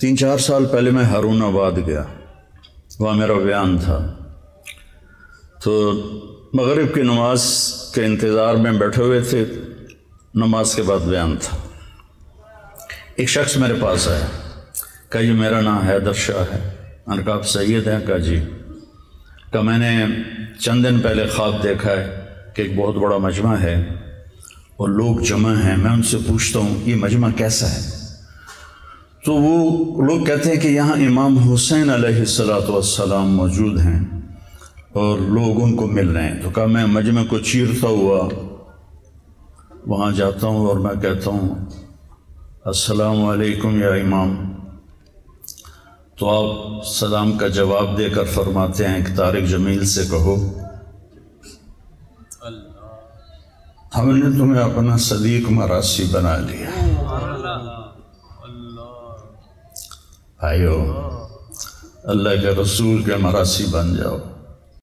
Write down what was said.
तीन चार साल पहले मैं हारून आबाद गया। वहाँ मेरा बयान था। तो मगरब की नमाज़ के इंतज़ार में बैठे हुए थे। नमाज़ के बाद बयान था। एक शख्स मेरे पास आया। कहा जी मेरा नाम हैदर शाह है। मैंने कहा, आप सैद हैं? कहा, जी। का मैंने चंद दिन पहले ख्वाब देखा है कि एक बहुत बड़ा मजमा है और लोग जमा हैं। मैं उनसे पूछता हूँ, ये मजमा कैसा है? तो वो लोग कहते हैं कि यहाँ इमाम हुसैन सलाम मौजूद हैं और लोग उनको मिल रहे हैं। तो कहा, मैं मजमे को चीरता हुआ वहाँ जाता हूँ और मैं कहता हूँ असलकुम या इमाम। तो आप सलाम का जवाब देकर फरमाते हैं कि तारिक जमील से कहो। हमने तुम्हें अपना सदीक मरासी बना लिया। भाइयों अल्लाह के रसूल के मरासी बन जाओ।